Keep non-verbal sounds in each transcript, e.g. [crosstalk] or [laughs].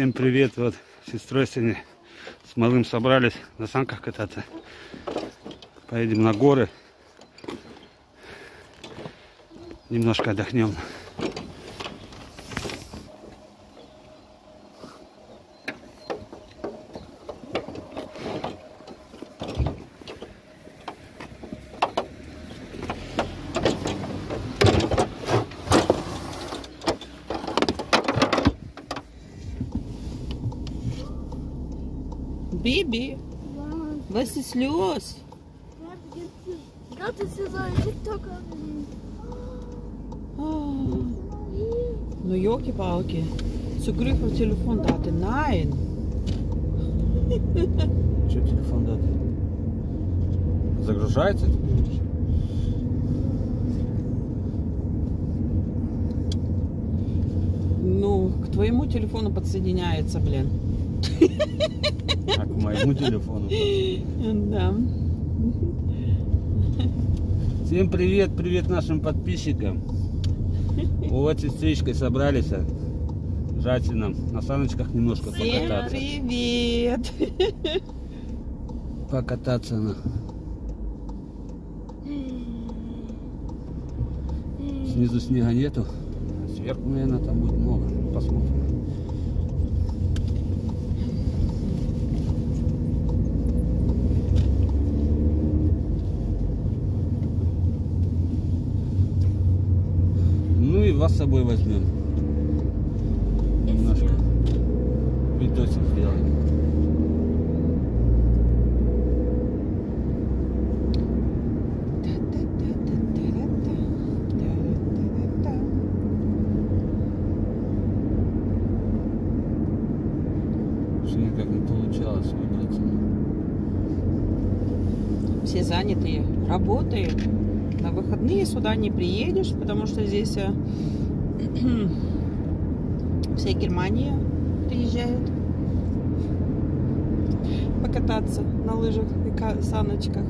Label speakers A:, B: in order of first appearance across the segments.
A: Всем привет! Вот с сестрой сегодня с малым собрались на санках кататься. Поедем на горы. Немножко отдохнем.
B: Gerade ist hier so ein TikToker.
C: Ну, елки-палки. Сugriffel телефон даты. Nein.
A: Что телефон дать? Загружается?
C: Ну, к твоему телефону подсоединяется, блин.
A: А к моему телефону.
C: Да.
A: Всем привет, привет нашим подписчикам. [laughs] Вот сестричкой собрались. а. Жать нам на саночках немножко
C: Всем
A: покататься.
C: привет. [laughs]
A: Покататься на. Снизу снега нету. Сверху, наверное, там будет много. Посмотрим. Ну и вас с собой возьмем. Немножко. Видосик сделаем. Что никак не получалось выбраться.
C: Все занятые. Работают. На выходные сюда не приедешь, потому что здесь э, [clears throat] вся Германия приезжает покататься на лыжах и ка- саночках.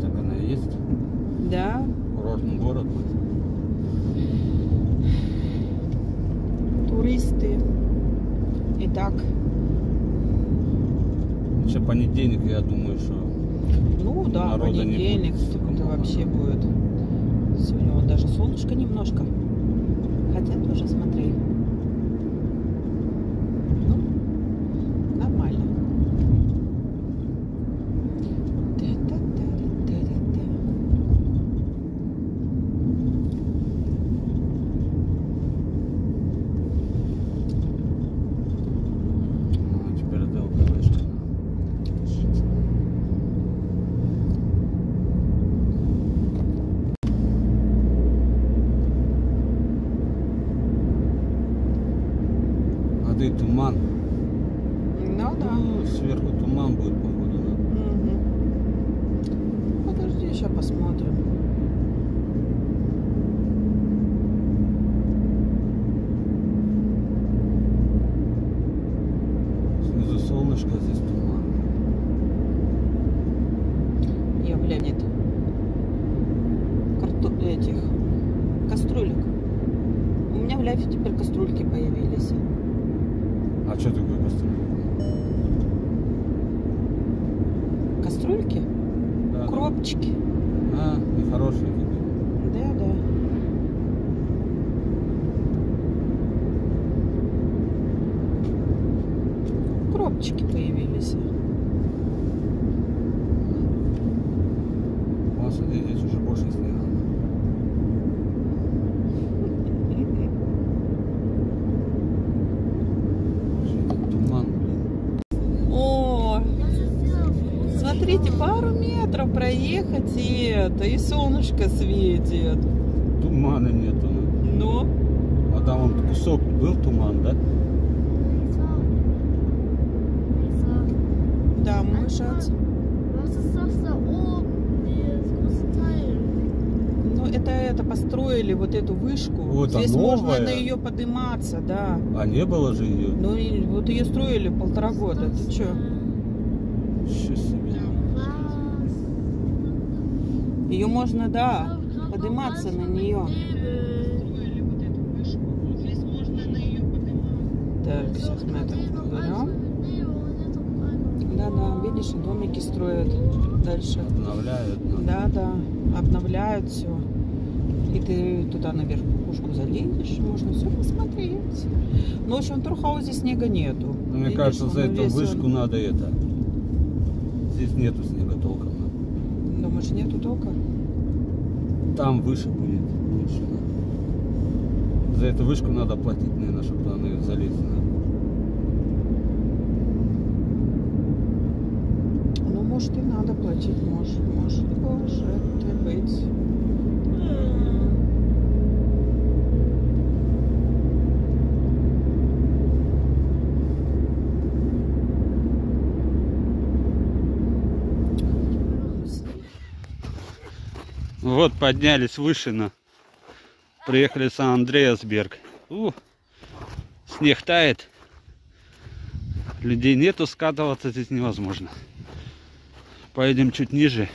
A: Так она и есть.
C: Да,
A: Курортный город.
C: туристы. Итак,
A: Еще понедельник, я думаю, что
C: ну да,
A: Народа не
C: понедельник
A: будет
C: вообще будет. Сегодня вот даже солнышко немножко. Хотя тоже смотри. Ну, нормально. Та-та-та-та-та-та.
A: а, теперь это ЛКВшка. Ты туман.
C: Ну да.
A: Ну, сверху туман будет, походу. да.
C: Мгм. Подожди, сейчас посмотрим.
A: Снизу солнышко, а здесь туман.
C: Я глянет. Карто... этих кастрюлек. У меня в ляфе теперь кастрюльки появились.
A: А что такое костюм?
C: Кастрюльки?
A: Да,
C: Кропчики.
A: да. А, нехорошие такие.
C: Да, да. Кропчики появились.
A: О, смотри, здесь уже больше снега. Туман, блин.
C: О, смотрите, пару метров проехать и это, и солнышко светит.
A: Тумана нету. ну.
C: Но,
A: А там он кусок был туман, да?
C: да, шанс.
B: Teil.
C: Ну, это, это построили, вот эту вышку.
A: Вот, а
C: Здесь можно
A: новая?
C: на ее подниматься, да.
A: А не было же ее.
C: Ну, и вот ее строили полтора года. Ты что?
A: Еще себе.
B: Was?
C: Ее можно, да, подниматься на нее. Да, сейчас мы это берем. Да-да, видишь, и домики строят дальше.
A: Обновляют. ну.
C: Да, да, обновляют все. И ты туда наверх пушку залезешь, можно все посмотреть. Ну, в общем, Трухаузе снега нету.
A: Ну, мне
C: Видишь,
A: кажется, за эту
C: он-
A: вышку надо это. Здесь нету снега толком.
C: Думаешь, нету тока?
A: Там выше будет лучше. За эту вышку надо платить, наверное, чтобы туда наверх залезть.
C: Ну, может, и надо платить, может, может, может быть.
A: Вот поднялись выше на. Приехали в Сан-Андреасберг. Снег тает. Людей нету, скатываться здесь невозможно. Поедем чуть ниже.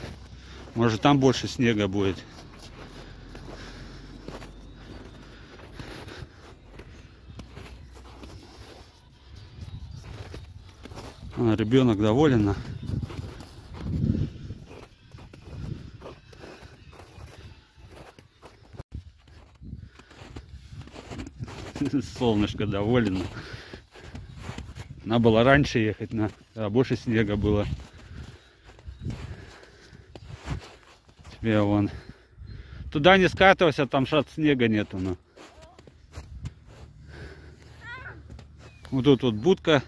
A: Может там больше снега будет. А, ребенок доволен. [laughs] Солнышко доволен. Надо было раньше ехать, на, больше снега было. Тебе вон. Туда не скатывайся, там шат снега нету. Ну. Вот тут вот будка,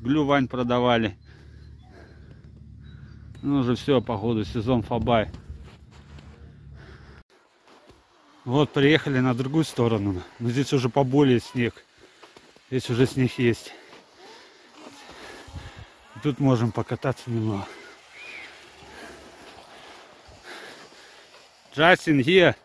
A: глювань продавали. Ну уже все, походу, сезон фабай. Вот приехали на другую сторону. Но здесь уже поболее снег. Здесь уже снег есть. Тут можем покататься немного. Джастин, here.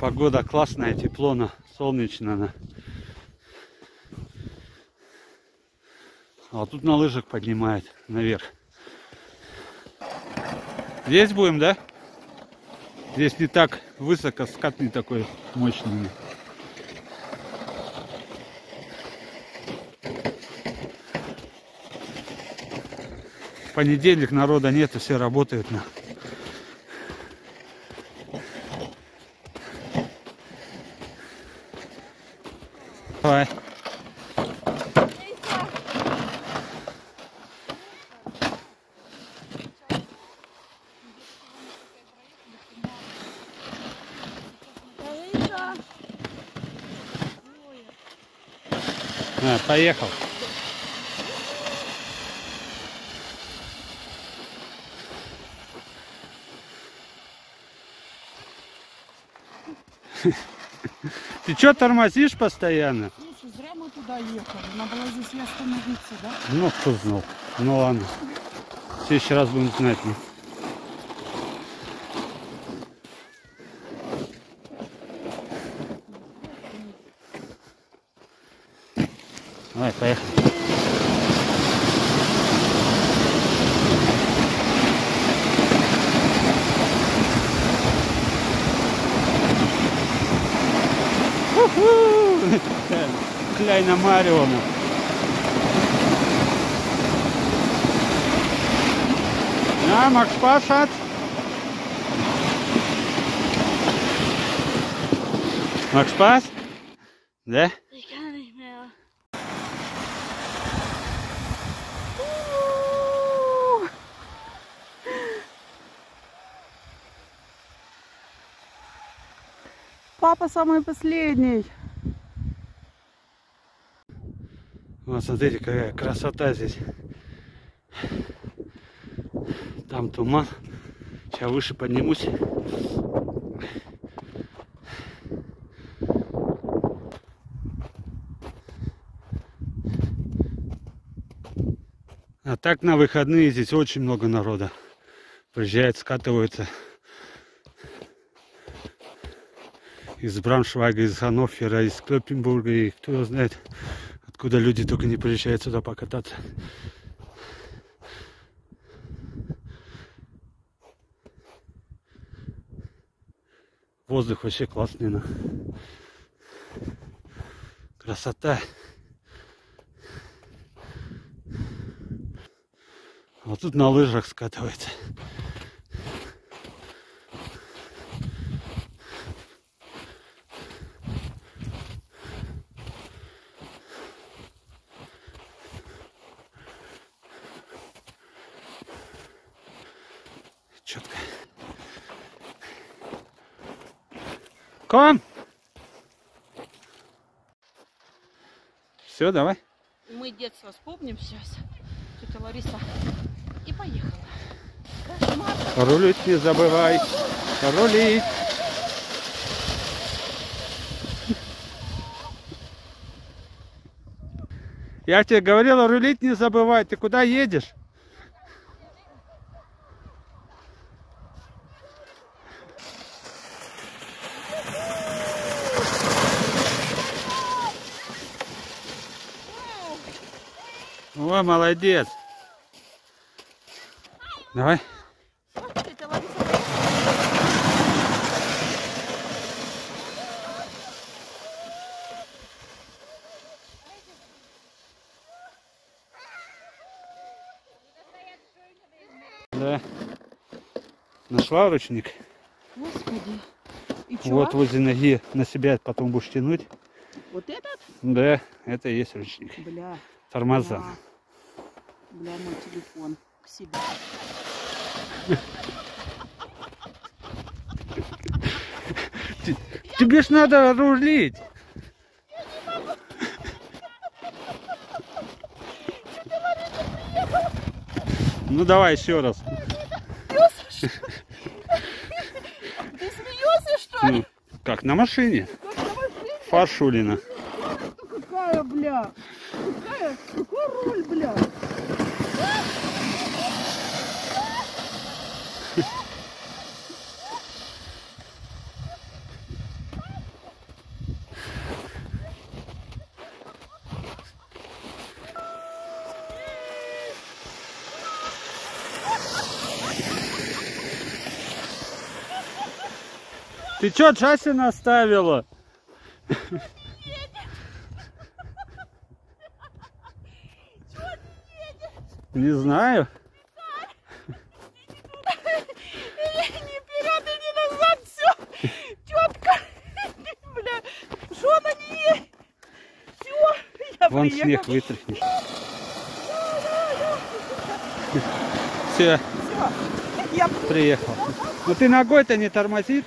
A: Погода классная, тепло, на, солнечно. А тут на лыжах поднимает наверх. Здесь будем, да? Здесь не так высоко, скат не такой мощный. Понедельник народа нет, и все работают на. Давай. А, поехал. [laughs] Ты что тормозишь постоянно?
C: Слушай, зря мы туда ехали. Надо было здесь и остановиться, да?
A: Ну, кто знал. Ну ладно. В следующий раз будем знать. Давай, поехали. Mario. ну. Ja, macht Spaß, Schatz. Macht Spaß? Ne?
C: Папа самый последний.
A: Вот смотрите, какая красота здесь. Там туман. Сейчас выше поднимусь. А так на выходные здесь очень много народа. Приезжает, скатываются. Из Брауншвайга, из Ханнофера, из Клопенбурга и кто его знает, откуда люди только не приезжают сюда покататься. Воздух вообще классный. Ну. Красота. А тут на лыжах скатывается. Четко. Ком! Все, давай.
C: Мы детство вспомним сейчас. Тетя Лариса. И поехала.
A: Рулить не забывай. Рулить. Я тебе говорила, рулить не забывай. Ты куда едешь? Молодец. Давай. Да. Нашла ручник?
C: Господи. И чё?
A: Вот возле ноги на себя потом будешь тянуть.
C: Вот этот?
A: Да, это и есть ручник.
C: Бля.
A: Тормоза.
C: на. Бля, мой телефон. К себе.
A: Тебе ж надо рулить. Ну давай еще раз.
C: Ты смеешься, что ли?
A: Ну, как на машине.
C: Как на машине?
A: Фаршулина.
C: Какая, бля? Какая? Какой руль, бля?
A: Ты чё Джасина оставила? Не знаю.
C: Ни вперед и ни назад, все. Тетка. Бля, что она не едет? Все, я
A: Вон снег вытряхнешь. Все,
C: Всё, я
A: приехал. Ну ты ногой-то не тормозит.